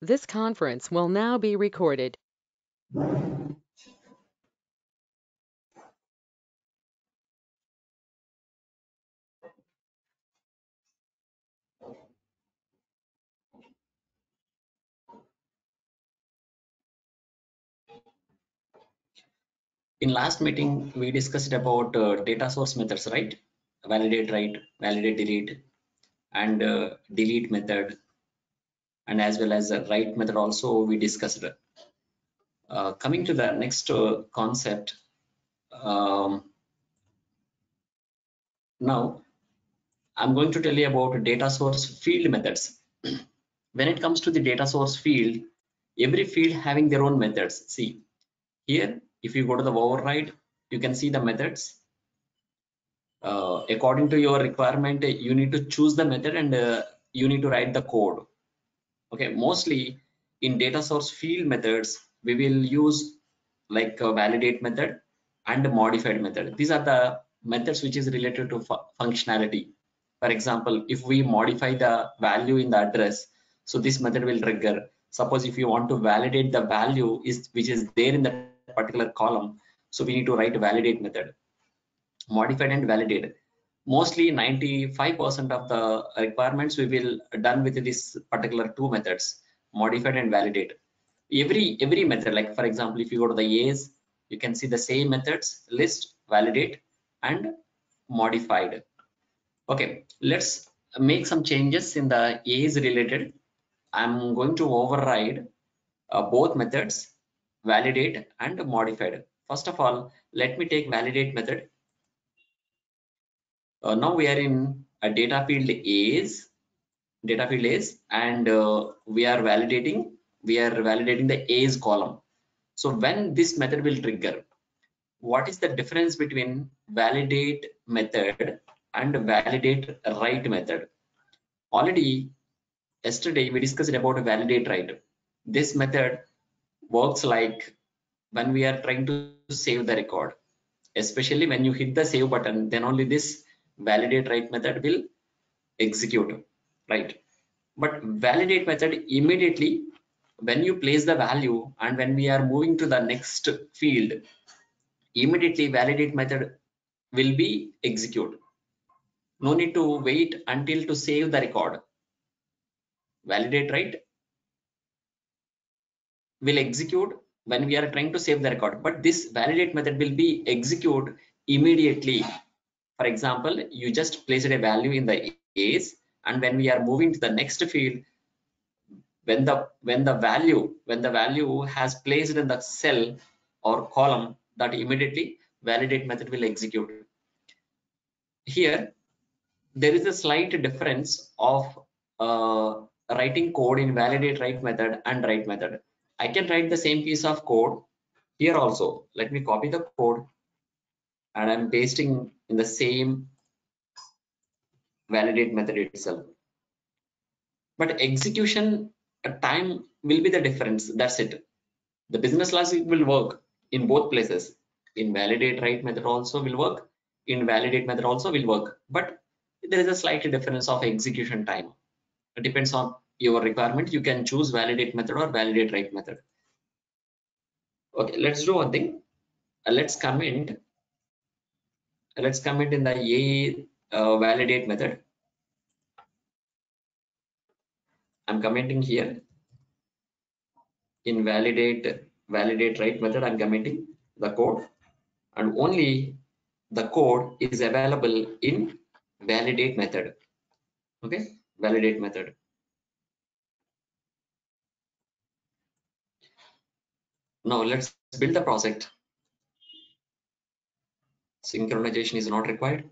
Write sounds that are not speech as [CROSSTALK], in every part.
This conference will now be recorded. in last meeting we discussed about uh, data source methods right validate write validate delete and uh, delete method and as well as the write method also we discussed. Uh, coming to the next uh, concept um, now i'm going to tell you about data source field methods. [CLEARS THROAT] When it comes to the data source field every field having their own methods. See here if you go to the override you can see the methods. Uh, according to your requirement you need to choose the method and uh, you need to write the code okay mostly in data source field methods we will use like a validate method and modified method. These are the methods which is related to fu functionality. For example if we modify the value in the address so this method will trigger. Suppose if you want to validate the value is which is there in the particular column so we need to write a validate method. Modified and validated mostly 95% of the requirements we will done with this particular two methods modified and validate every every method like for example if you go to the Age you can see the same methods list validate and modified. Okay let's make some changes in the Age related. I'm going to override uh, both methods validate and modified. First of all let me take validate method uh, now we are in a data field Age data field Age and uh, we are validating we are validating the Age column. So when this method will trigger what is the difference between validate method and validate write method? Already yesterday we discussed about validate write. This method works like when we are trying to save the record. Especially when you hit the save button then only this validate write method will execute right? But validate method immediately when you place the value and when we are moving to the next field immediately validate method will be execute. No need to wait until to save the record. Validate write will execute when we are trying to save the record. But this validate method will be execute immediately for example you just placed a value in the age and when we are moving to the next field when the when the value when the value has placed in the cell or column that immediately validate method will execute. Here there is a slight difference of uh, writing code in validate write method and write method. I can write the same piece of code here also. Let me copy the code and i'm pasting in the same validate method itself. But execution time will be the difference. That's it. The business logic will work in both places. In validate write method also will work. In validate method also will work. But there is a slight difference of execution time. It depends on your requirement. You can choose validate method or validate write method. Okay let's do one thing. Uh, let's comment let's comment in the uh, validate method. I'm commenting here. In validate validate write method i'm commenting the code. And only the code is available in validate method. Okay? Validate method. Now let's build the project synchronization is not required.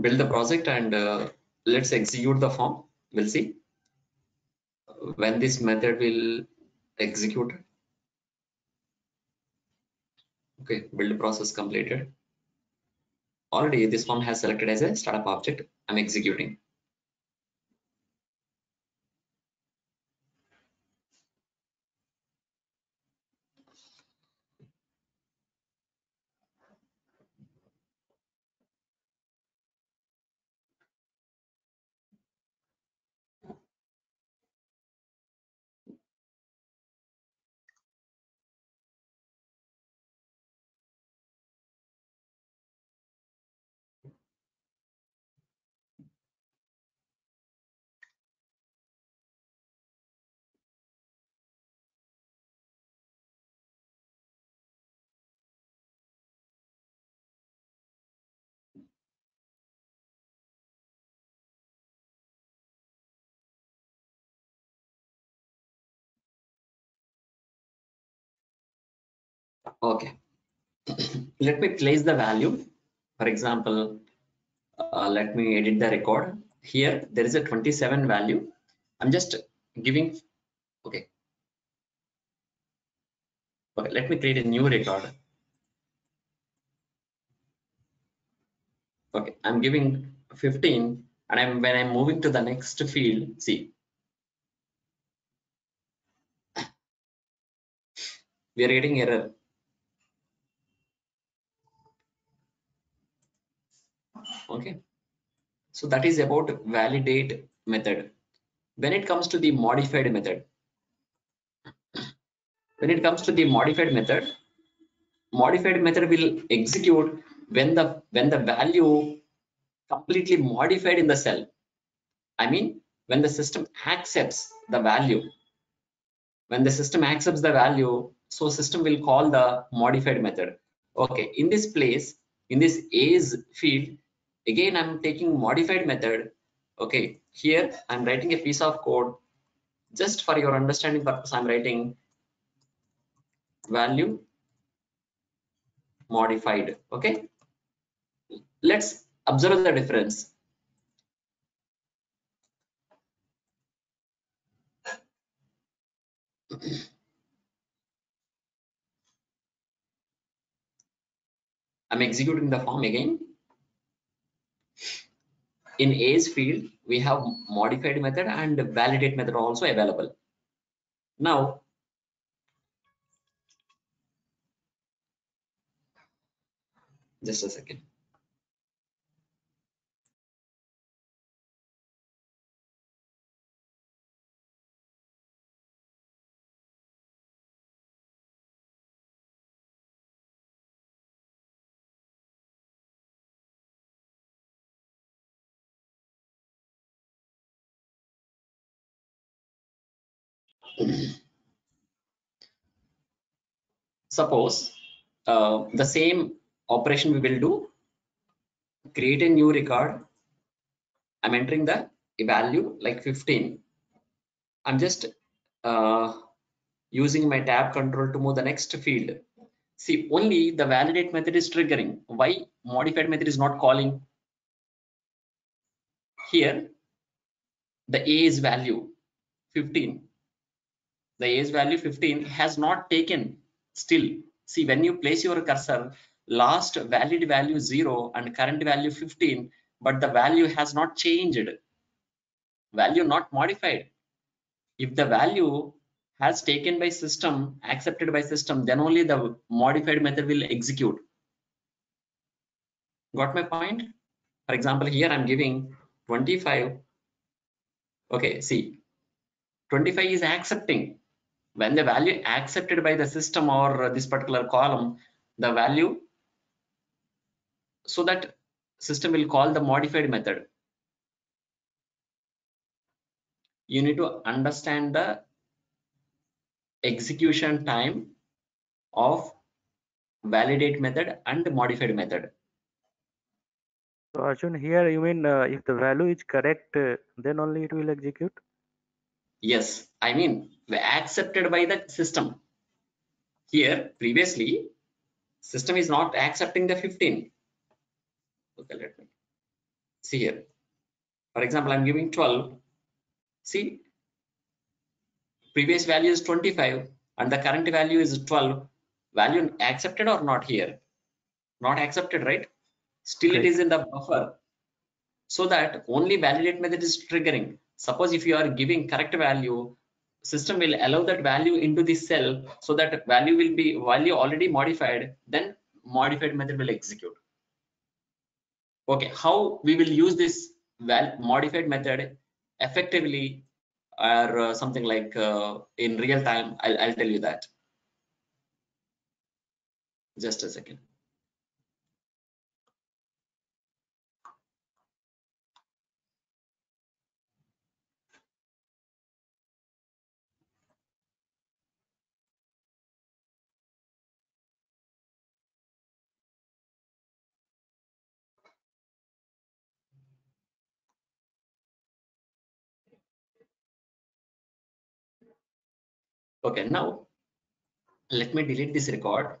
Build the project and uh, let's execute the form. We'll see when this method will execute. Okay build process completed. Already this form has selected as a startup object i'm executing okay. [CLEARS THROAT] Let me place the value. For example uh, let me edit the record. Here there is a 27 value. I'm just giving okay. Okay let me create a new record. Okay i'm giving 15 and i'm when i'm moving to the next field see. We are getting error okay. So that is about validate method. When it comes to the modified method when it comes to the modified method modified method will execute when the when the value completely modified in the cell. I mean when the system accepts the value. When the system accepts the value so system will call the modified method. Okay in this place in this Age field again i'm taking modified method. Okay here i'm writing a piece of code. Just for your understanding purpose i'm writing value modified. Okay let's observe the difference. I'm executing the form again in Age field, we have modified method and validate method also available. Now, just a second. Suppose uh, the same operation we will do, create a new record. I'm entering the value like 15. I'm just uh, using my tab control to move the next field. See, only the validate method is triggering. Why modified method is not calling? Here, the Age value 15 the age value 15 has not taken still. See when you place your cursor last valid value 0 and current value 15 but the value has not changed. Value not modified. If the value has taken by system accepted by system then only the modified method will execute. Got my point? For example here i'm giving 25 okay see 25 is accepting when the value accepted by the system or this particular column the value so that system will call the modified method you need to understand the execution time of validate method and modified method So Arjun, here you mean uh, if the value is correct, uh, then only it will execute? Yes i mean accepted by the system. Here previously system is not accepting the 15 okay let me see here. For example i'm giving 12 see previous value is 25 and the current value is 12 value accepted or not here? Not accepted right? Still it Right. is in the buffer. So that only validate method is triggering suppose if you are giving correct value system will allow that value into the cell so that value will be value already modified then modified method will execute. Okay how we will use this modified method effectively or uh, something like uh, in real time I'll, I'll tell you that. Just a second okay now let me delete this record.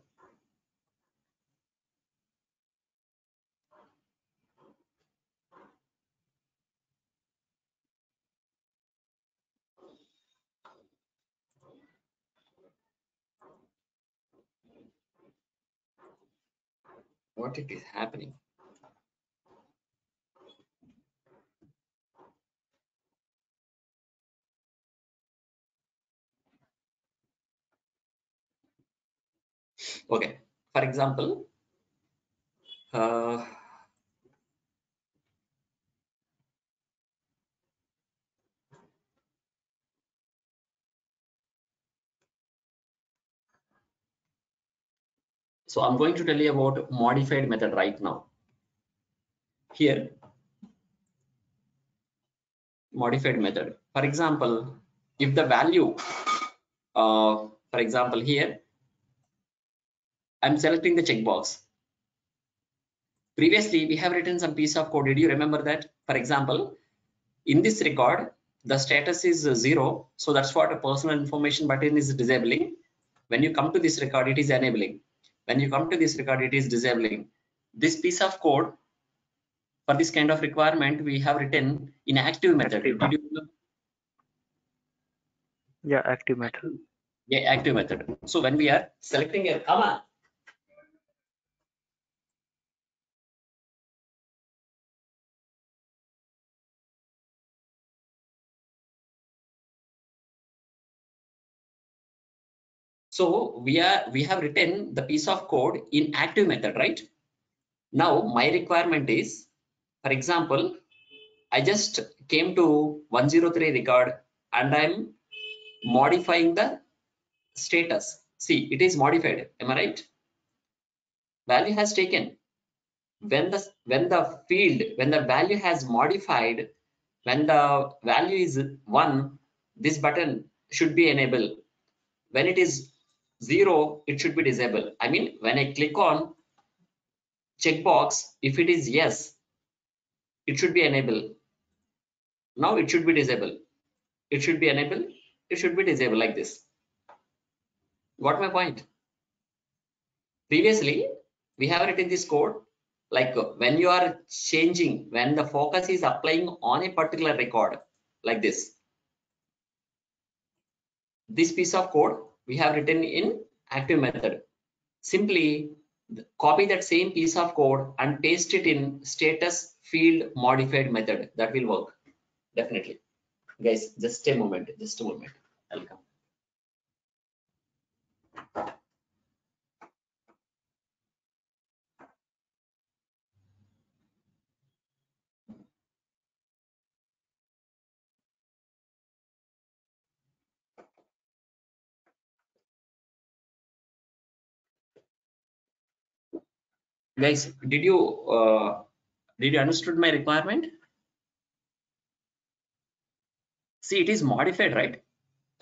What it is happening? Okay. For example uh, so i'm going to tell you about modified method right now. Here modified method. For example if the value uh, for example here i'm selecting the checkbox. Previously we have written some piece of code. Did you remember that? For example in this record the status is zero. So that's what a personal information button is disabling. When you come to this record it is enabling. When you come to this record it is disabling. This piece of code for this kind of requirement we have written in active method. Active. Did you- Yeah, active method. yeah active method. So when we are selecting a comma so we are we have written the piece of code in active method right? Now my requirement is for example i just came to 103 record and i'm modifying the status. See it is modified am i right? Value has taken. When the when the field when the value has modified when the value is one this button should be enabled. When it is zero it should be disabled i mean when i click on checkbox if it is yes it should be enabled. Now it should be disabled it should be enabled. It should be disabled like this. Got my point? Previously we have written this code like uh, when you are changing when the focus is applying on a particular record like this. This piece of code we have written in active method. Simply copy that same piece of code and paste it in status field modified method. That will work. Definitely. Guys just a moment just a moment. I'll come guys did you uh, did you understood my requirement? See it is modified right?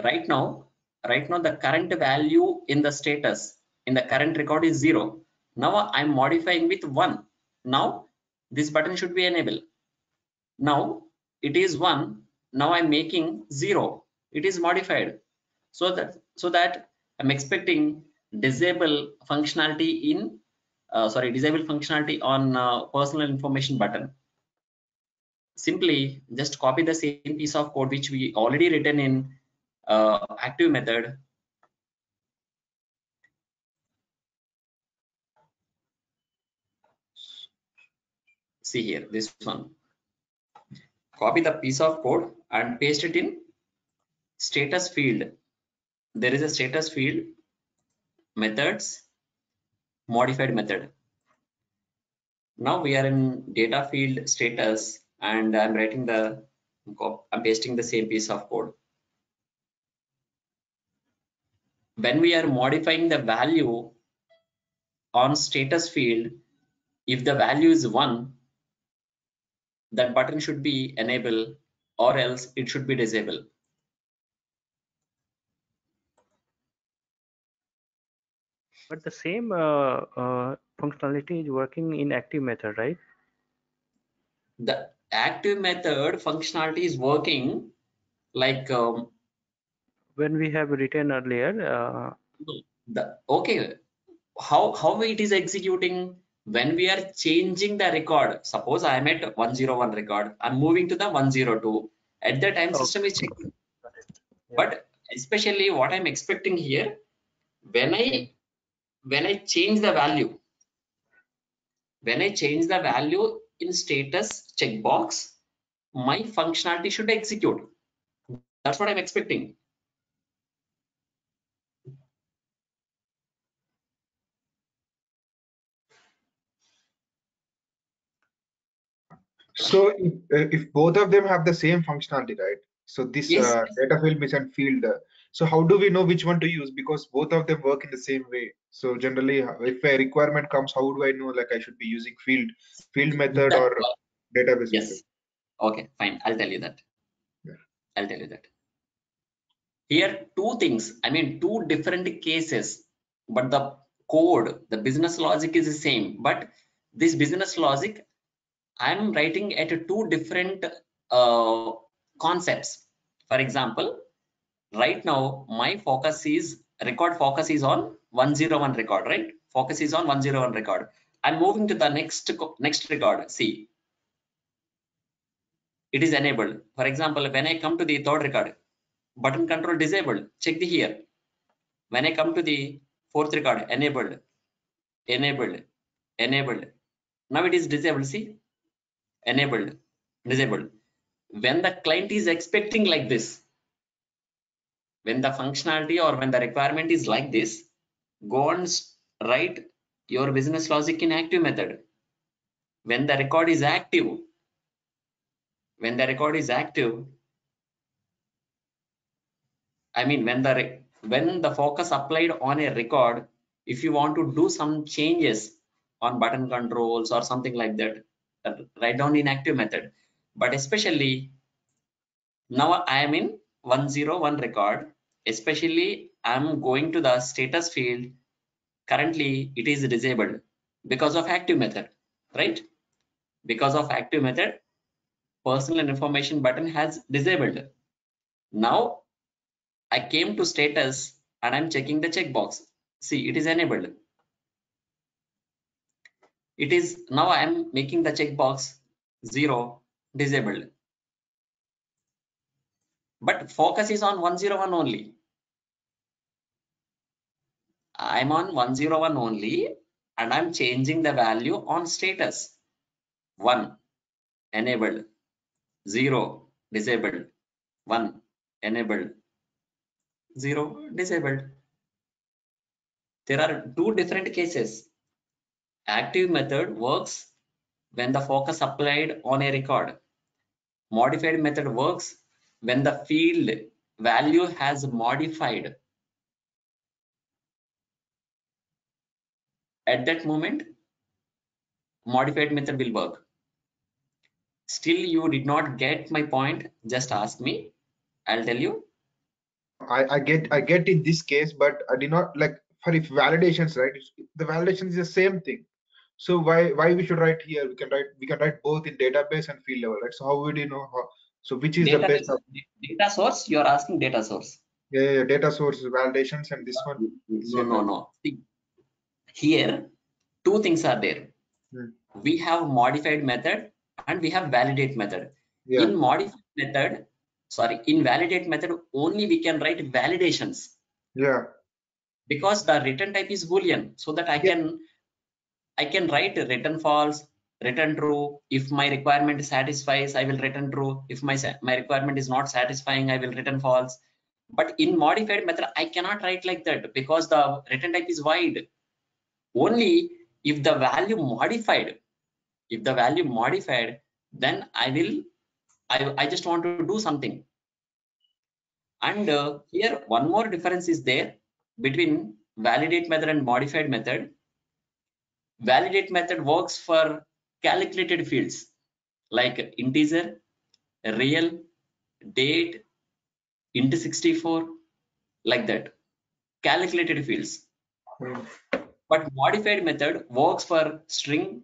Right now right now the current value in the status in the current record is zero. Now i'm modifying with one. Now this button should be enabled. Now it is one. Now i'm making zero. It is modified. So that so that i'm expecting disable functionality in sorry disable functionality on uh, personal information button. Simply just copy the same piece of code which we already written in uh, active method. See here this one. Copy the piece of code and paste it in status field. There is a status field methods modified method. Now we are in data field status and i'm writing the i'm pasting the same piece of code. When we are modifying the value on status field if the value is one that button should be enable or else it should be disable But the same uh, uh, functionality is working in active method, right? the active method functionality is working like um, When we have written earlier, uh, the okay how how it is executing when we are changing the record suppose i am at 101 record i'm moving to the 102 at that time Okay. system is checking but especially what i'm expecting here when i when i change the value when I change the value in status checkbox, my functionality should execute. That's what I'm expecting. So if, uh, if both of them have the same functionality, right? So this Yes, uh, yes. data field, and field. uh, so how do we know which one to use? Because both of them work in the same way. So generally, uh, if a requirement comes, how do I know like I should be using field, field method or database Yes. method? Okay, fine. I'll tell you that. Yeah. I'll tell you that. Here, two things. I mean, two different cases, but the code, the business logic is the same. But this business logic, I'm writing at two different uh, concepts. For example, right now my focus is record focus is on 101 record, right? Focus is on 101 record. I'm moving to the next next record. See, it is enabled. For example, when I come to the third record, button control disabled. Check the here. When I come to the fourth record, enabled, enabled, enabled. Now it is disabled. See, enabled, disabled. When the client is expecting like this, when the functionality or when the requirement is like this, go and write your business logic in active method. When the record is active, when the record is active, I mean, when the when the focus applied on a record, if you want to do some changes on button controls or something like that, uh, write down in active method. But especially now I am in 101 record. Especially I'm going to the status field. Currently it is disabled because of active method, right? Because of active method, personal information button has disabled. Now I came to status and I'm checking the checkbox. See, it is enabled. It is now I am making the checkbox zero disabled. But focus is on 101 only. I'm on 101 only and I'm changing the value on status. 1 enabled, 0 disabled, 1 enabled, 0 disabled. There are two different cases. Active method works when the focus applied on a record. Modified method works when the field value has modified. At that moment, modified method will work. Still, you did not get my point. Just ask me. I'll tell you. I, I get I get in this case, but I did not like for if validations, right? The validation is the same thing. So why why we should write here? We can write we can write both in database and field level, right? So how would you know how? So which is the best? Data source, you are asking data source. yeah, yeah, yeah, data source validations and this one. No, no, no. See, here, two things are there. Hmm. We have modified method and we have validate method. Yeah, In modified method, sorry, in validate method, only we can write validations yeah, because the return type is boolean so that i Yeah. can i can write return false return true. If my requirement satisfies i will return true. If my my requirement is not satisfying i will return false. But in modified method i cannot write like that because the return type is void. Only if the value modified if the value modified then i will i, I just want to do something. And uh, here one more difference is there between validate method and modified method. Validate method works for calculated fields like integer, real, date, int 64, like that. Calculated fields. Hmm. But modified method works for string,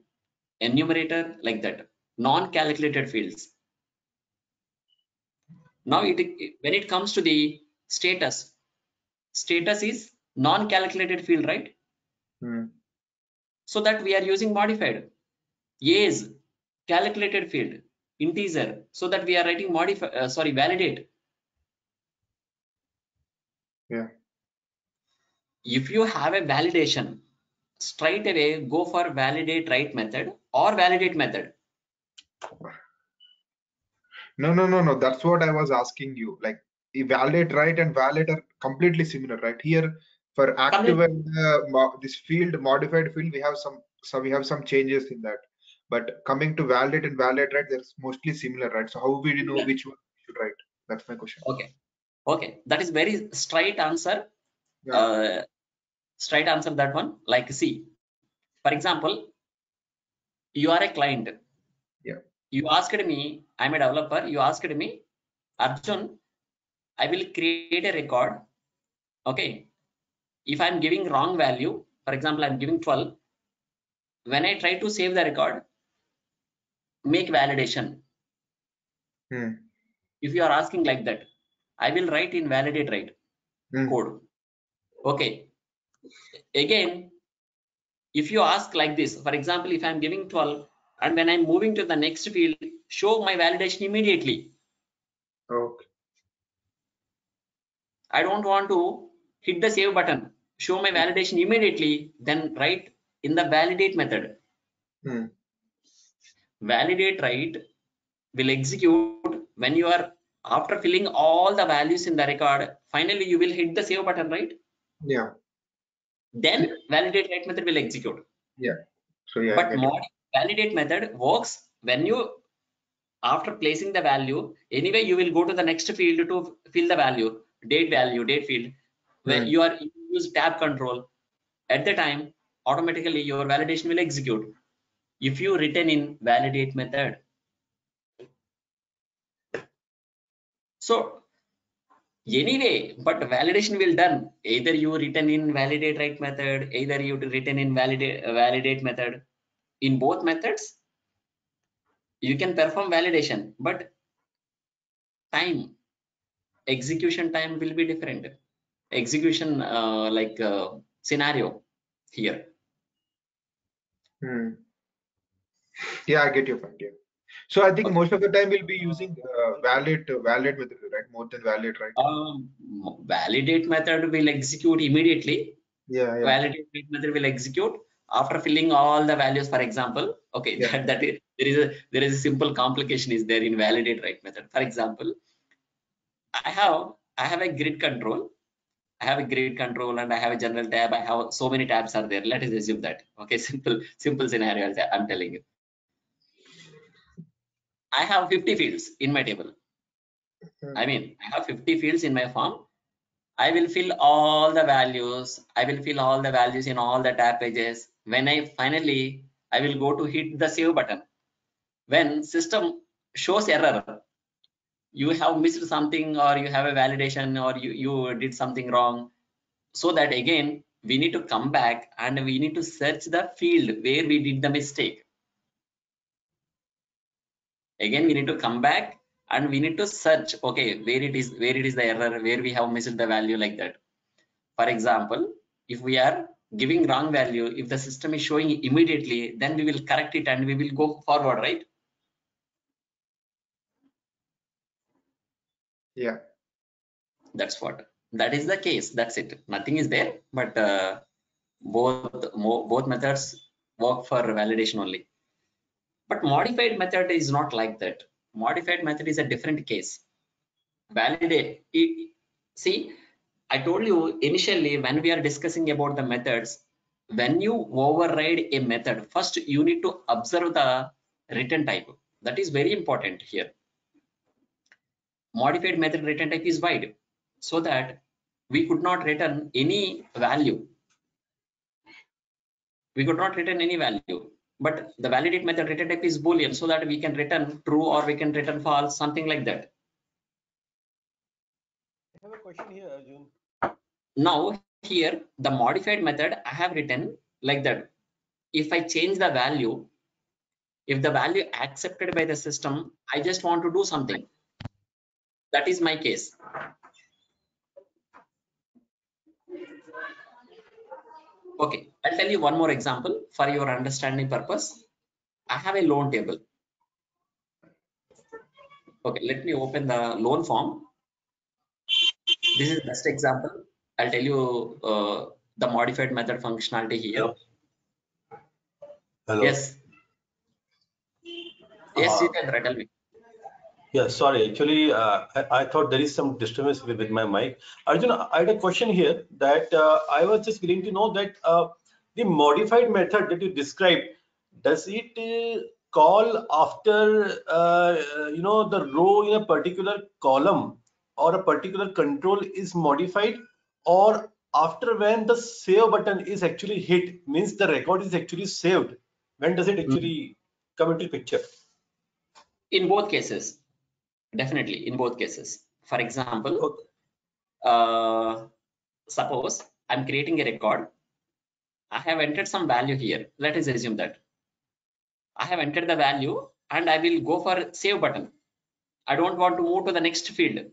enumerator, like that. Non-calculated fields. Now, it, when it comes to the status, status is non-calculated field, right? Hmm. So that we are using modified. Age, calculated field, integer, so that we are writing modify, uh, sorry, validate. Yeah. If you have a validation, straight away go for validate write method or validate method? No, no, no, no. That's what I was asking you. Like validate write and validate are completely similar, right? Here for active and uh, this field modified field, we have some so we have some changes in that. But coming to validate and validate write, they're mostly similar, right? So how we know Yeah. which one we should write? That's my question. Okay. Okay. That is very straight answer. Yeah. Uh, straight answer that one. Like see, for example, you are a client. Yeah. You asked me, I'm a developer. You asked me, Arjun, I will create a record. Okay. If I'm giving wrong value, for example, I'm giving 12. When I try to save the record, make validation. Hmm. If you are asking like that, I will write in validate write Hmm. code. Okay. Again, if you ask like this, for example, if I'm giving 12 and when I'm moving to the next field, show my validation immediately. Okay. I don't want to hit the save button, show my validation immediately, then write in the validate method. Hmm. Validate write will execute when you are after filling all the values in the record, finally you will hit the save button, right? Yeah. Then validate write method will execute. Yeah. So yeah. But validate method works when you after placing the value anyway you will go to the next field to fill the value date value date field where Hmm. you are you use tab control at the time automatically your validation will execute if you written in validate method. So anyway but validation will done. Either you written in validate write method either you written in validate validate method. In both methods you can perform validation but time execution time will be different. Execution uh, like uh, scenario here. Hmm. Yeah, I get your point. Yeah. So I think Okay. most of the time we'll be using uh, valid valid method, right? More than valid, write? um, validate method will execute immediately Yeah, yeah. validate method will execute after filling all the values for example okay Yeah. that, [LAUGHS] that is, there is a there is a simple complication is there in validate right method for example i have i have a grid control i have a grid control and i have a general tab i have so many tabs are there let us assume that okay [LAUGHS] simple simple scenario i'm telling you i have 50 fields in my table Hmm. I mean, I have 50 fields in my form. I will fill all the values. I will fill all the values in all the tab pages. When I finally, I will go to hit the save button. When system shows error, you have missed something or you have a validation or you, you did something wrong. So that again, we need to come back and we need to search the field where we did the mistake. Again, we need to come back and we need to search okay where it is where it is the error where we have missed the value like that. For example if we are giving wrong value if the system is showing immediately then we will correct it and we will go forward right? Yeah. that's what that is the case that's it. Nothing is there but uh, both both methods work for validation only but modified method is not like that. Modified method is a different case. Validate. See i told you initially when we are discussing about the methods mm-hmm. when you override a method first you need to observe the return type. That is very important here. Modified method return type is void so that we could not return any value. We could not return any value but the validate method return type is boolean so that we can return true or we can return false something like that. I have a question here, Arjun. now here the modified method i have written like that. If i change the value if the value accepted by the system i just want to do something. That is my case okay i'll tell you one more example for your understanding purpose i have a loan table okay let me open the loan form this is best example i'll tell you uh, the modified method functionality here Hello. Yes. Yes, Uh, can. tell me. Yeah, sorry. Actually, uh, I, I thought there is some disturbance with, with my mic. Arjun, I had a question here that uh, I was just willing to know that uh, the modified method that you described, does it uh, call after, uh, you know, the row in a particular column or a particular control is modified or after when the save button is actually hit means the record is actually saved? When does it actually come into picture? In both cases, definitely in both cases. For example, uh, suppose I'm creating a record. I have entered some value here. Let us assume that. I have entered the value and I will go for save button. I don't want to move to the next field.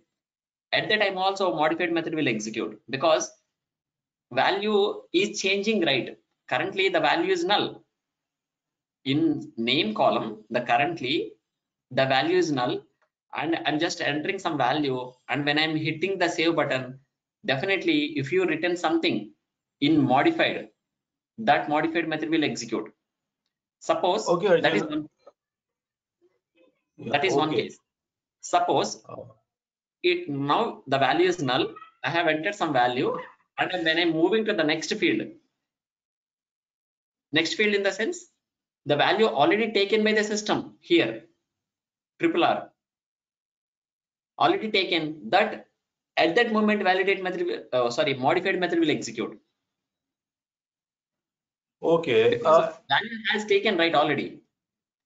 At that time also modified method will execute because value is changing right. Currently the value is null. In name column, the currently the value is null and I'm just entering some value and when I'm hitting the save button, definitely if you return something in modified, that modified method will execute. Suppose Okay, that is one, Yeah, that is one case. Suppose Uh, it now the value is null. I have entered some value and then when I'm moving to the next field, next field in the sense the value already taken by the system here, triple R already taken that at that moment validate method uh, sorry modified method will execute Okay. Uh, value has taken right already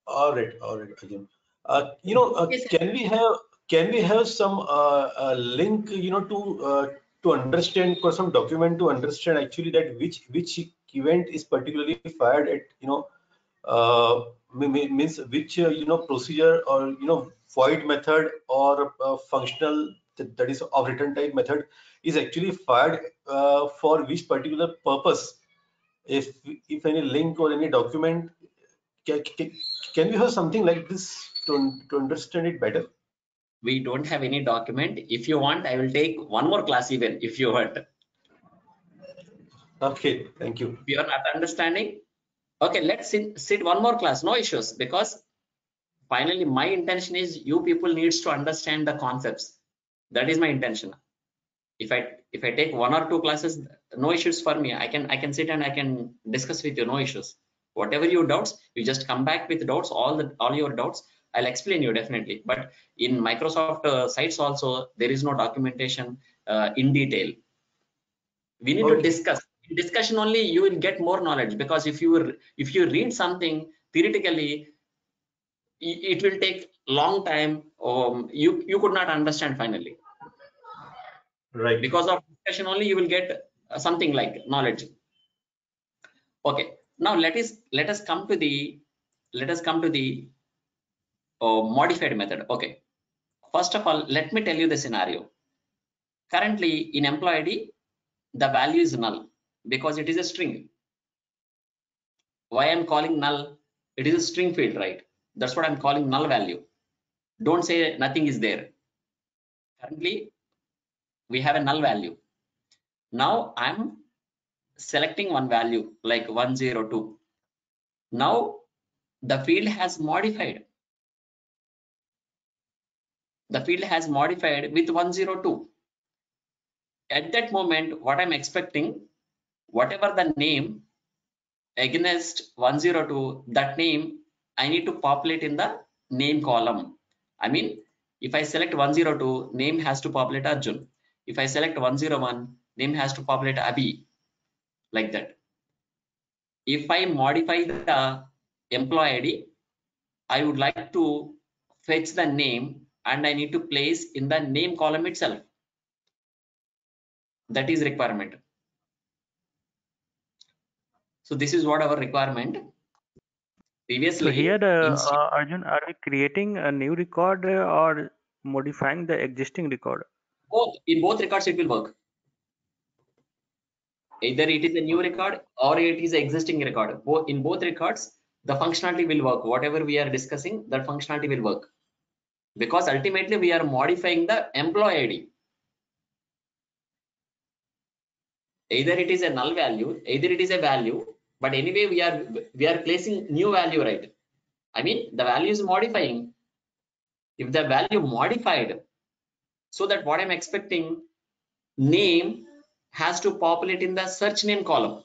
all right. All right. again Uh, you know, uh, Yes, can we have can we have some uh, uh, link? You know, to uh, to understand or some document to understand actually that which which event is particularly fired at you know uh, means which uh, you know procedure or you know void method or uh, functional that, that is of return type method is actually fired uh, for which particular purpose? If if any link or any document can, can, can we have something like this to, to understand it better? We don't have any document. If you want i will take one more class even if you want. Okay thank you. If you are not understanding okay let's sit, sit one more class. No issues because finally my intention is you people needs to understand the concepts. That is my intention. If i if i take one or two classes no issues for me. I can i can sit and i can discuss with you no issues. Whatever your doubts you just come back with doubts all the all your doubts i'll explain you definitely. But in microsoft uh, sites also there is no documentation uh, in detail. We need to discuss discussion only you will get more knowledge. Because if you if you read something theoretically it will take long time um, you you could not understand finally. Right. Because of discussion only you will get uh, something like knowledge. Okay. Now let us let us come to the let us come to the uh, modified method. Okay. First of all let me tell you the scenario. Currently in employee id the value is null because it is a string. Why i'm calling null? It is a string field right? That's what i'm calling null value. Don't say nothing is there. Currently we have a null value. Now i'm selecting one value like 102 now the field has modified. The field has modified with 102 at that moment what i'm expecting whatever the name against 102 that name i need to populate in the name column. I mean if i select 102 name has to populate arjun. If i select 101 name has to populate abhi. Like that. If i modify the employee id i would like to fetch the name and i need to place in the name column itself. That is requirement so this is what our requirement. Previously So here, uh, uh, Arjun, are we creating a new record or modifying the existing record? both. In both records it will work. Either it is a new record or it is an existing record. Both in both records the functionality will work. Whatever we are discussing that functionality will work. Because ultimately we are modifying the employee id either it is a null value either it is a value but anyway we are we are placing new value right? I mean the value is modifying. If the value modified so that what i'm expecting name has to populate in the search name column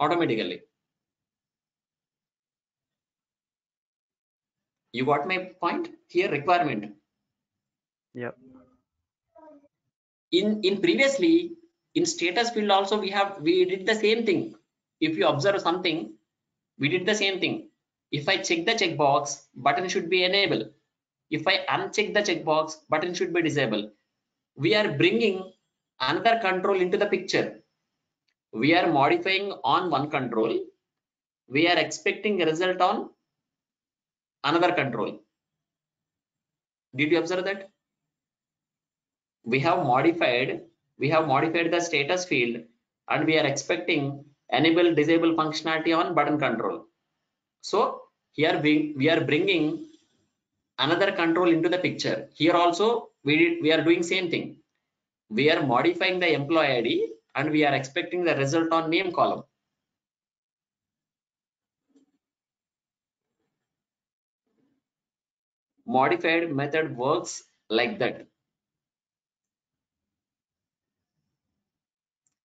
automatically. You got my point? Here requirement. Yeah. in in previously in status field also we have we did the same thing if you observe something we did the same thing. If i check the checkbox button should be enable if i uncheck the checkbox button should be disable we are bringing another control into the picture. We are modifying on one control. We are expecting a result on another control. Did you observe that? We have modified we have modified the status field and we are expecting enable disable functionality on button control. So here we we are bringing another control into the picture. Here also we did, we are doing same thing. We are modifying the employee id and we are expecting the result on name column. Modified method works like that.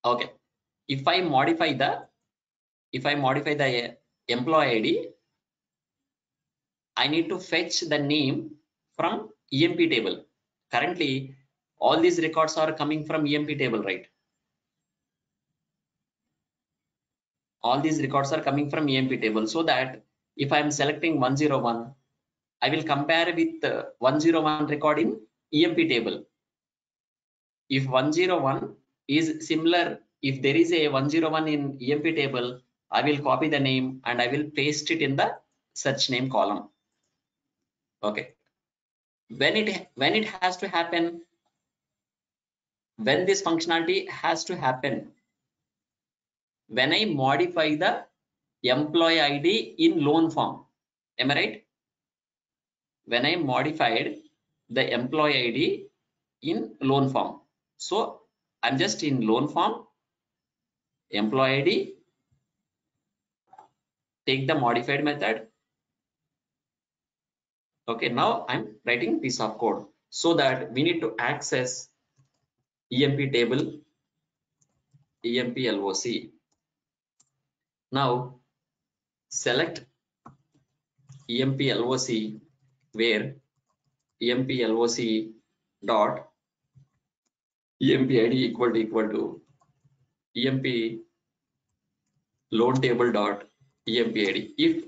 Okay if i modify the if i modify the uh, employee id i need to fetch the name from emp table. Currently all these records are coming from emp table right? All these records are coming from emp table so that if i am selecting 101 i will compare with uh, 101 record in emp table. If 101 is similar if there is a 101 in emp table i will copy the name and i will paste it in the search name column. Okay. When it when it has to happen when this functionality has to happen when i modify the employee id in loan form am i right? When i modified the employee id in loan form. So i'm just in loan form employee id take the modified method. Okay now i'm writing piece of code so that we need to access emp table emp loc now select emp loc where emp loc dot emp id equal to equal to emp loan table dot emp id if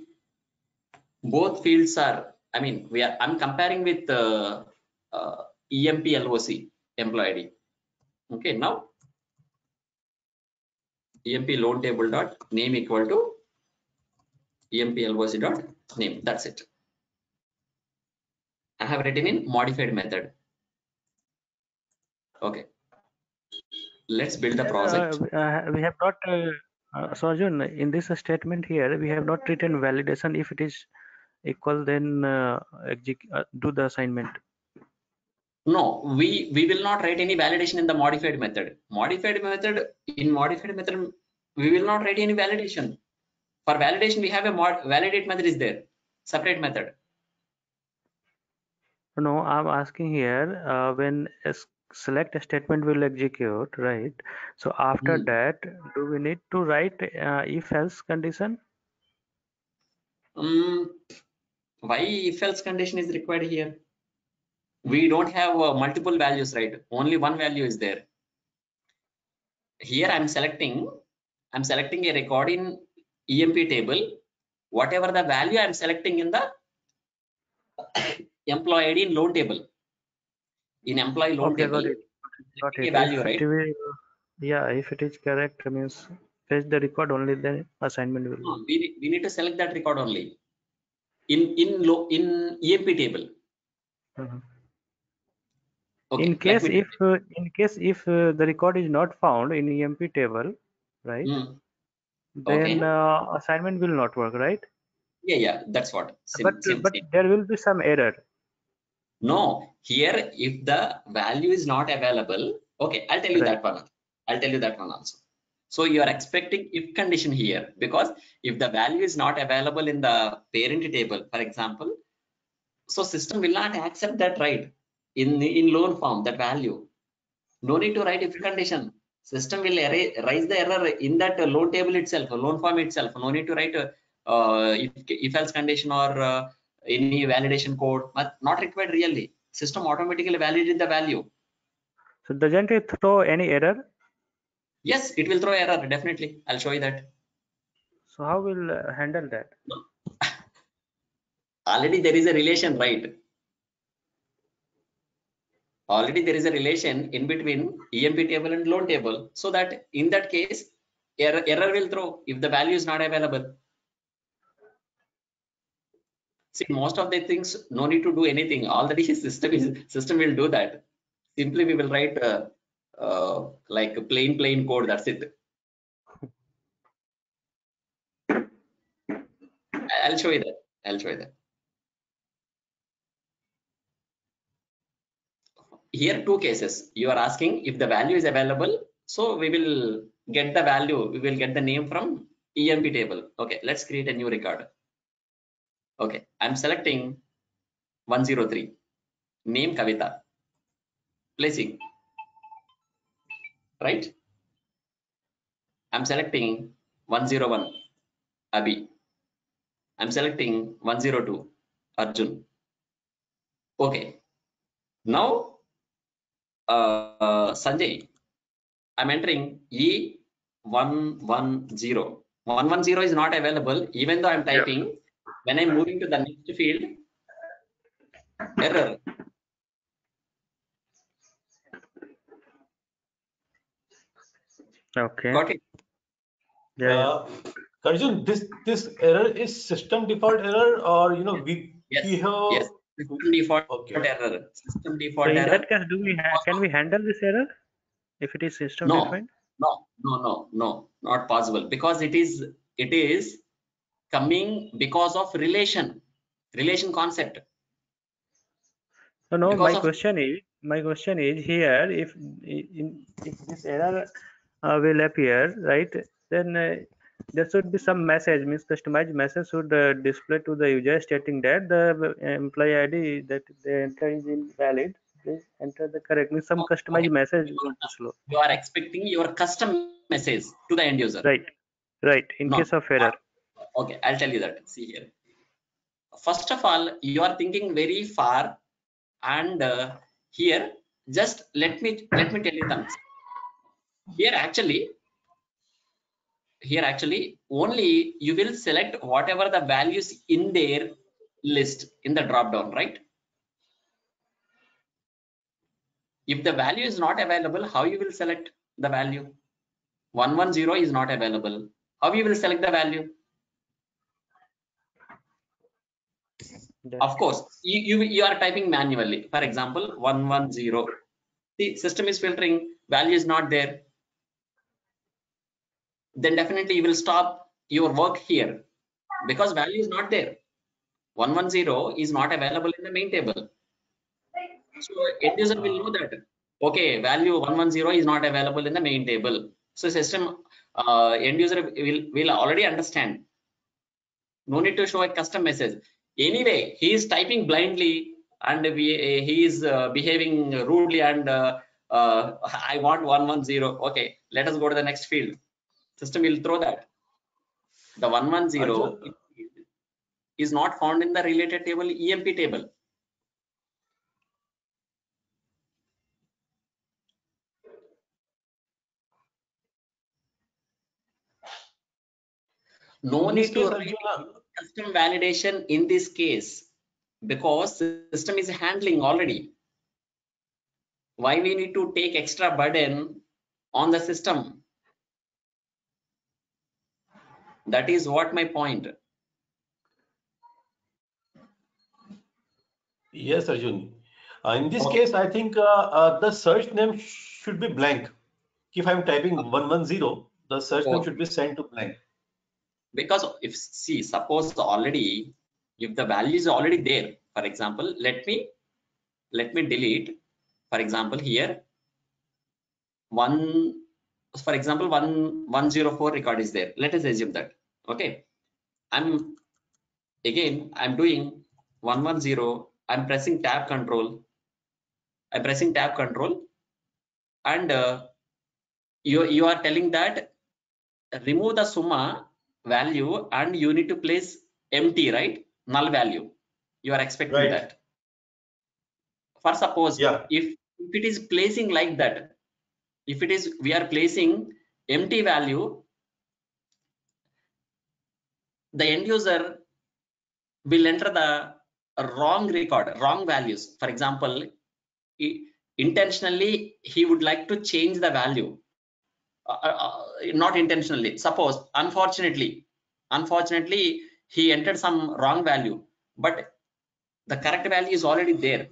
both fields are i mean we are i'm comparing with uh, uh, emp loc employee id okay now emp loan table dot name equal to emp loc dot name. That's it. I have written in modified method. Okay let's build the project Uh, uh, we have not, uh, uh, so Arjun, in this statement here, we have not written validation. If it is equal, then uh, uh, do the assignment. no we we will not write any validation in the modified method modified method in modified method we will not write any validation for validation we have a mod validate method is there separate method No, I'm asking here uh, when s- select a statement will execute, right? So after Hmm. that, do we need to write uh, if else condition? um why if else condition is required here we don't have uh, multiple values right only one value is there here i'm selecting i'm selecting a record in emp table whatever the value i'm selecting in the [COUGHS] employee id in loan table in employee loan Okay, table got it. Got selecting it. a value If right will, yeah, if it is correct, means fetch the record only then assignment will. No, we, need- we need to select that record only in in low in emp table Mhm. okay in case if uh, in case if uh, the record is not found in emp table right Hmm, then Okay. uh, assignment will not work right yeah yeah that's what Sim- but but there will be some error no here if the value is not available okay i'll tell you Right. that one i'll tell you that one also So you are expecting if condition here because if the value is not available in the parent table, for example, so system will not accept that right in in loan form that value. No need to write if condition. System will array, raise the error in that loan table itself, loan form itself. No need to write uh, if, if else condition or uh, any validation code, but not required really. System automatically validates the value. So doesn't it throw any error? Yes, it will throw error definitely. I'll show you that. So how will uh, handle that? [LAUGHS] Already there is a relation, right? Already there is a relation in between EMP table and loan table. So that in that case, error, error will throw if the value is not available. See, most of the things, no need to do anything. Already [LAUGHS] system is system will do that. Simply we will write uh, uh, like a plain plain code. That's it. I'll show you that. I'll show you that. Here two cases. You are asking if the value is available. So we will get the value. We will get the name from EMP table. Okay, let's create a new record. Okay, I'm selecting 103. Name Kavita. Placing. Right? I'm selecting 101. Abhi. I'm selecting 102. Arjun. Okay. Now, uh, Sanjay, I'm entering E110. 110 is not available even though I'm typing when I'm moving to the next field, error. Okay. Got it? Yeah. yeah. Uh, Arjun, this this error is system default error or you know we Yes, we have yes. System default okay error. System So default in error. that case, do we ha can we handle this error if it is system No. defined? No, no, no, no, not possible because it is it is coming because of relation, relation concept. So no, Because my question is my question is here if in, if this error uh, will appear right then uh, there should be some message means customized message should uh, display to the user stating that the employee ID that they enter is invalid please enter the correct means some Okay. customized message to slow You are expecting your custom message to the end user. right right in No. case of error Okay, I'll tell you that. See here. First of all, you are thinking very far, and uh, here, just let me let me tell you something. Here actually, here actually, only you will select whatever the values in their list in the drop down, right? If the value is not available, how you will select the value? 110 is not available. How you will select the value? That- Of course, you, you, you are typing manually. For example, 110. The system is filtering, value is not there. Then definitely you will stop your work here because value is not there. 110 is not available in the main table. So end user will know that. Okay, value 110 is not available in the main table. So system uh, end user will, will already understand. No need to show a custom message anyway he is typing blindly and we, he is uh, behaving rudely and uh, uh, i want 110 okay let us go to the next field. System will throw that. The 110 is not found in the related table emp table. No need to case, write Arjun, uh, custom validation in this case because the system is handling already why we need to take extra burden on the system that is what my point Yes, Arjun. Uh, in this Okay. case, I think uh, uh, the search name should be blank. If I'm typing 110, the search name should be sent to blank. Because if see suppose already if the value is already there for example let me let me delete for example here one for example, one 104 record is there. Let us assume that. Okay. I'm again, I'm doing 110. I'm pressing tab control. I'm pressing tab control and uh, you, you are telling that remove the summa value and you need to place empty, right? Null value. You are expecting Right. that. For suppose Yeah. if, if it is placing like that, if it is we are placing empty value, the end user will enter the wrong record, wrong values. For example, i- intentionally he would like to change the value uh, uh, not intentionally. Suppose unfortunately unfortunately he entered some wrong value but the correct value is already there.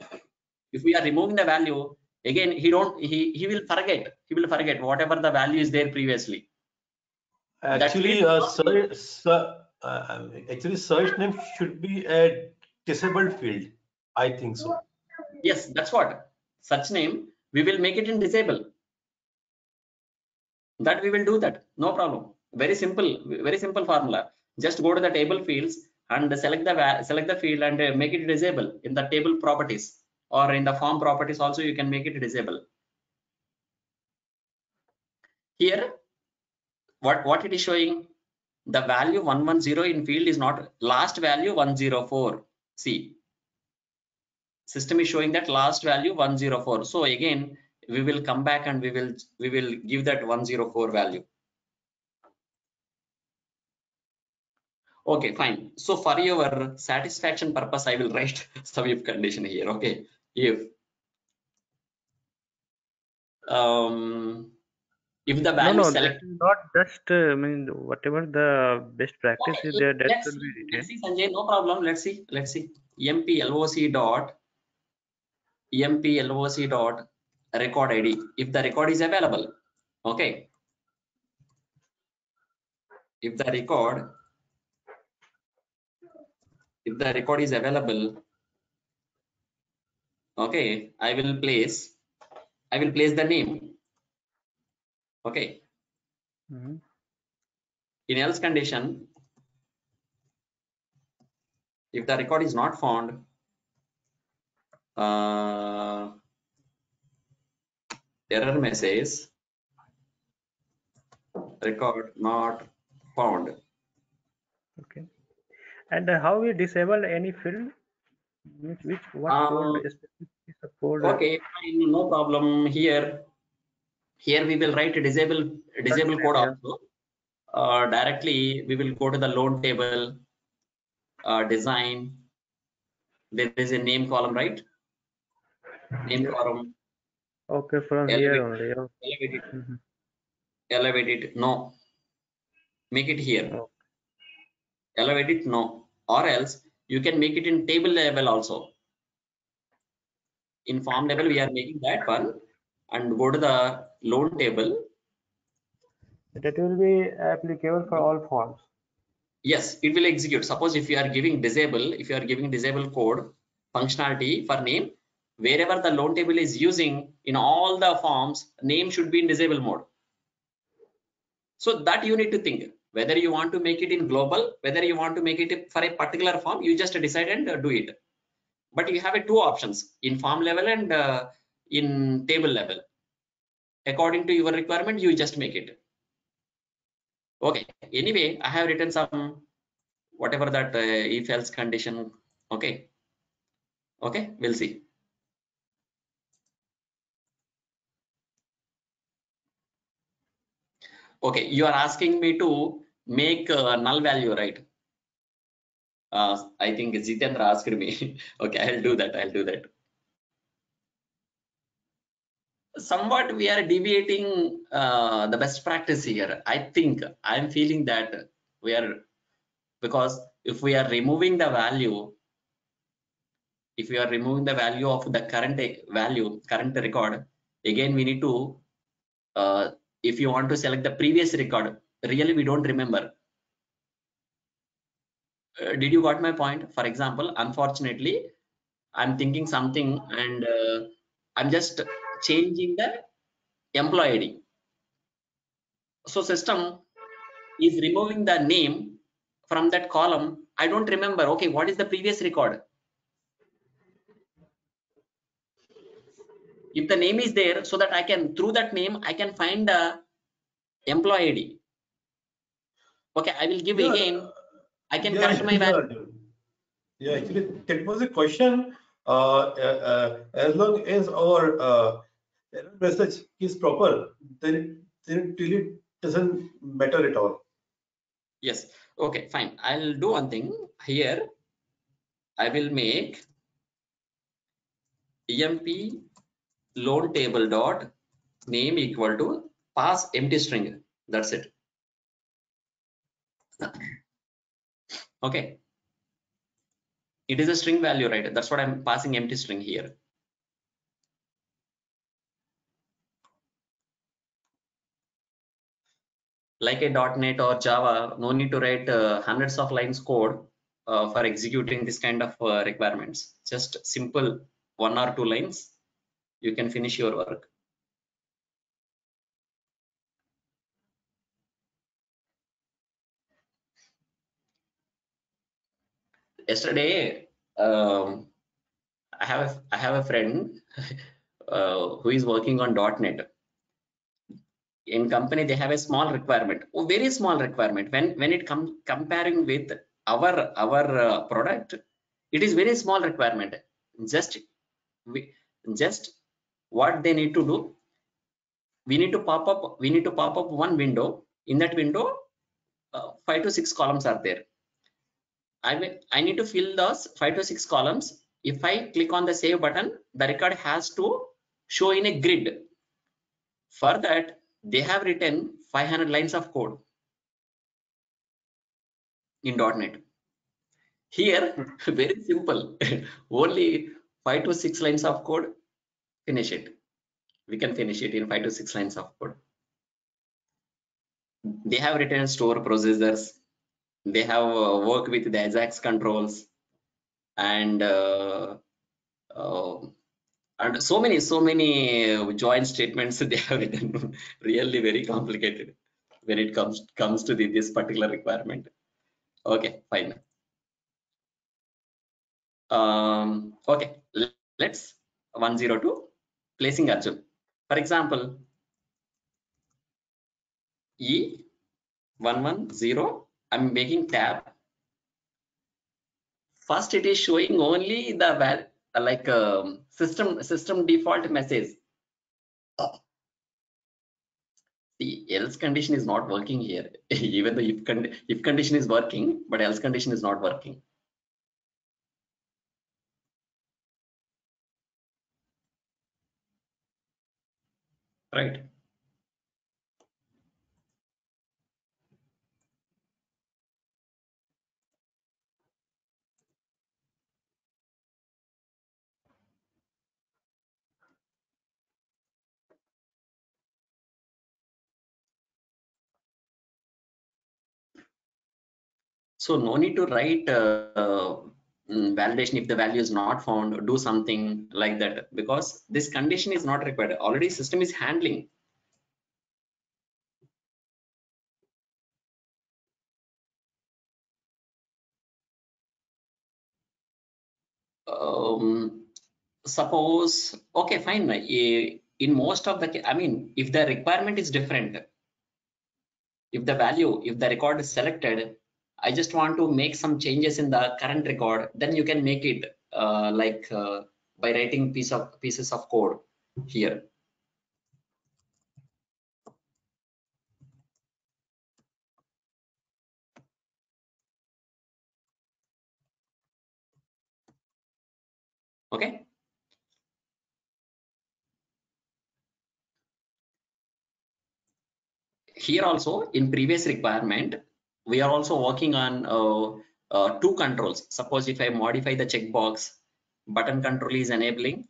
If we are removing the value again he don't he he will forget. He will forget whatever the value is there previously. Actually, uh, search, uh, um, actually search name should be a disabled field. I think so. yes that's what. Search name we will make it in disable that we will do that. No problem. Very simple very simple formula. Just go to the table fields and select the select the field and make it disable in the table properties. Or in the form properties also you can make it disable. Here what what it is showing? The value 110 in field is not last value 104 see system is showing that last value 104 so again we will come back and we will we will give that 104 value. Okay fine. So for your satisfaction purpose i will write [LAUGHS] some if condition here okay? If um if the No, value no, that select is not just, uh, I mean, whatever the best practice Okay, is there, that let's should be written. let's see sanjay no problem. Let's see let's see. Emploc dot emploc dot record id if the record is available okay if the record if the record is available okay i will place i will place the name okay Mhm. in else condition if the record is not found uh, error message record not found Okay. And uh, how we disable any field? Means which what Um, specifically support? okay fine, no problem here here we will write a disable disable code yeah. also uh, directly we will go to the load table uh, design there is a name column right name Yeah. column Okay, from elevate- here only. yeah. elevate it Mhm. elevate it no make it here Oh. elevate it no or else you can make it in table level also in form level we are making that one and go to the loan table That will be applicable for all forms. yes it will execute suppose if you are giving disable if you are giving disable code functionality for name wherever the loan table is using in all the forms name should be in disable mode. So that you need to think. Whether you want to make it in global whether you want to make it for a particular form you just decide and uh, do it. But you have two options in form level and uh, in table level. According to your requirement you just make it. Okay. Anyway i have written some whatever that uh, if else condition. Okay. Okay. We'll see okay you are asking me to make uh, null value right? Uh, i think Jitendra asked me. [LAUGHS] Okay i'll do that i'll do that. Somewhat we are deviating uh, the best practice here. I think i'm feeling that we are because if we are removing the value if we are removing the value of the current value current record again we need to uh, if you want to select the previous record really we don't remember Uh, did you got my point for example unfortunately i'm thinking something and uh, i'm just changing the employee id so system is removing the name from that column. I don't remember. Okay, what is the previous record? If the name is there, so that I can through that name I can find the employee ID. Okay, I will give Yeah, again. I can yeah, correct my value. Yeah, actually, that was a question. Uh, uh, uh, as long as our uh, error message is proper, then it, then it really doesn't matter at all. Yes. Okay, fine. I'll do one thing here. I will make emp loan table dot name equal to pass empty string. That's it. Okay. It is a string value, right? That's what I'm passing empty string here. like a .NET or Java, no need to write uh, hundreds of lines code uh, for executing this kind of uh, requirements. Just simple one or two lines, you can finish your work. Yesterday, um, I have a, I have a friend [LAUGHS] uh, who is working on .NET. In company they have a small requirement a very small requirement. When when it comes comparing with our our uh, product it is very small requirement. Just we just what they need to do we need to pop up we need to pop up one window. In that window uh, five to six columns are there. I will i need to fill those five to six columns. If i click on the save button the record has to show in a grid. For that they have written 500 lines of code in .NET. Here, [LAUGHS] very simple, [LAUGHS] only five to six lines of code, finish it. We can finish it in five to six lines of code. They have written store procedures. They have uh, worked with the Ajax controls and uh, uh, and so many so many uh, join statements [LAUGHS] they have written really very complicated when it comes comes to the, this particular requirement okay fine um okay let's 102 placing arjun for example e 110 i'm making tab. First it is showing only the like um, system system default message. The else condition is not working here. [LAUGHS] Even though if, if condition is working but else condition is not working right. So no need to write uh, validation if the value is not found, do something like that because this condition is not required. Already system is handling. Um, suppose, okay, fine. In most of the, I mean, if the requirement is different, if the value, if the record is selected, I just want to make some changes in the current record, then you can make it uh, like uh, by writing piece of pieces of code here. Okay. Here also in previous requirement, we are also working on uh, uh, two controls. Suppose if I modify the checkbox, button control is enabling,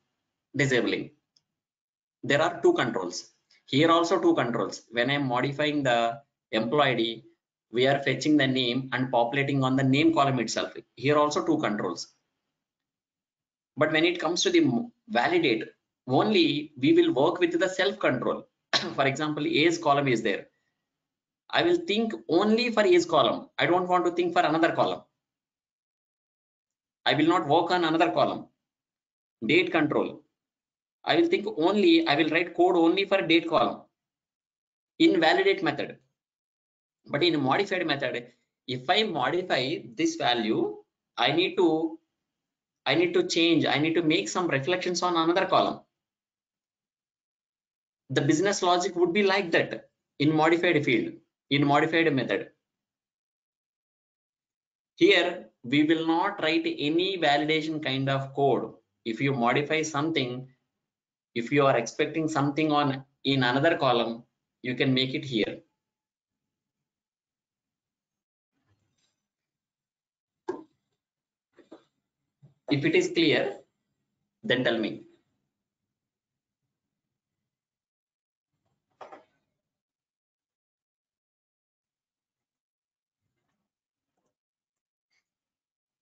disabling. There are two controls. Here also two controls. When I'm modifying the employee ID, we are fetching the name and populating on the name column itself. Here also two controls. But when it comes to the validate, only we will work with the self control. [COUGHS] For example, Age column is there. I will think only for age column. I don't want to think for another column. I will not work on another column. Date control. I will think only, I will write code only for date column in validate method. But in modified method, if I modify this value, I need to I need to change, I need to make some reflections on another column. The business logic would be like that in modified field, in modified method. Here, we will not write any validation kind of code. If you modify something, if you are expecting something on in another column, you can make it here. If it is clear, then tell me.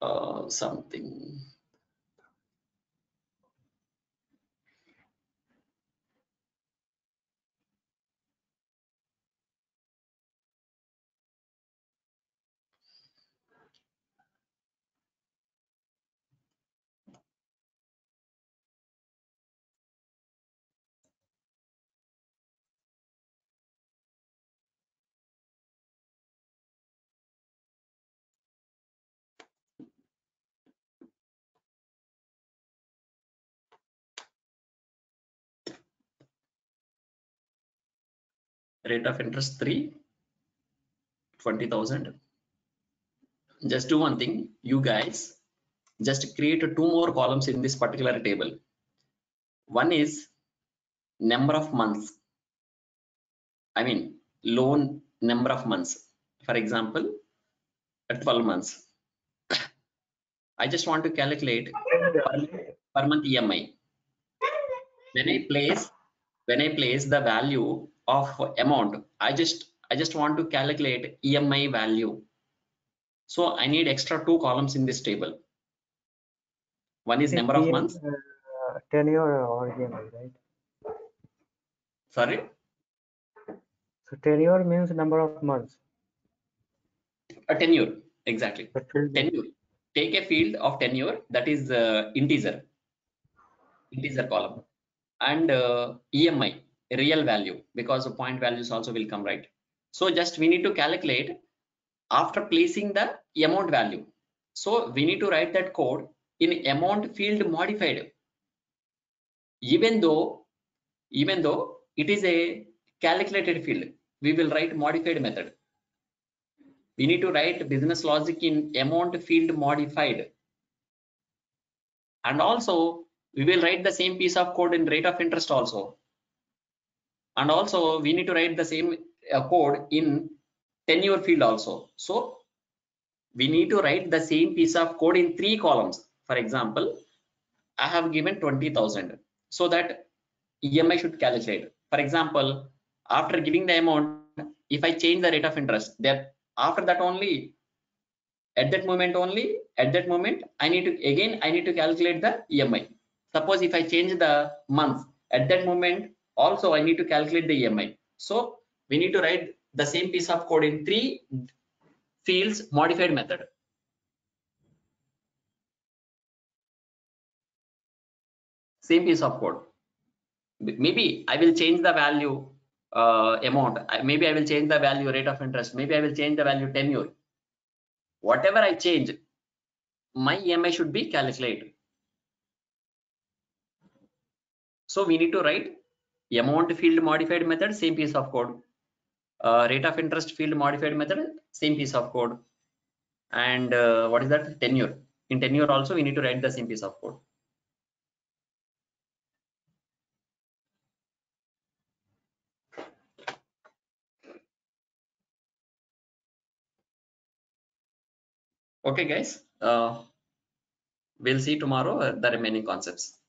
Uh, something. Rate of interest 3 20000 just do one thing you guys just create two more columns in this particular table. One is number of months. I mean loan number of months. For example at 12 months. I just want to calculate per, per month emi when i place when i place the value of amount. I just i just want to calculate emi value. So i need extra two columns in this table. One is number of months. Uh, tenure or EMI, right? sorry? So tenure means number of months. a tenure exactly. The field name. tenure. Take a field of tenure that is uh, integer. Integer column. And uh, emi real value because the point values also will come right. So just we need to calculate after placing the amount value. So we need to write that code in amount field modified. Even though even though it is a calculated field we will write modified method. We need to write business logic in amount field modified. And also we will write the same piece of code in rate of interest also and also we need to write the same uh, code in tenure field also. So we need to write the same piece of code in three columns. For example i have given 20000 so that emi should calculate. For example after giving the amount if i change the rate of interest that after that only at that moment only at that moment i need to again i need to calculate the emi suppose if i change the month at that moment also i need to calculate the emi so we need to write the same piece of code in three fields modified method. Same piece of code. Maybe i will change the value uh, amount. Maybe i will change the value rate of interest. Maybe i will change the value tenure. Whatever i change my emi should be calculated. So we need to write amount field modified method same piece of code. Uh, rate of interest field modified method same piece of code. And uh, what is that? Tenure. In tenure also we need to write the same piece of code. Okay guys. Uh, we'll see tomorrow uh, the remaining concepts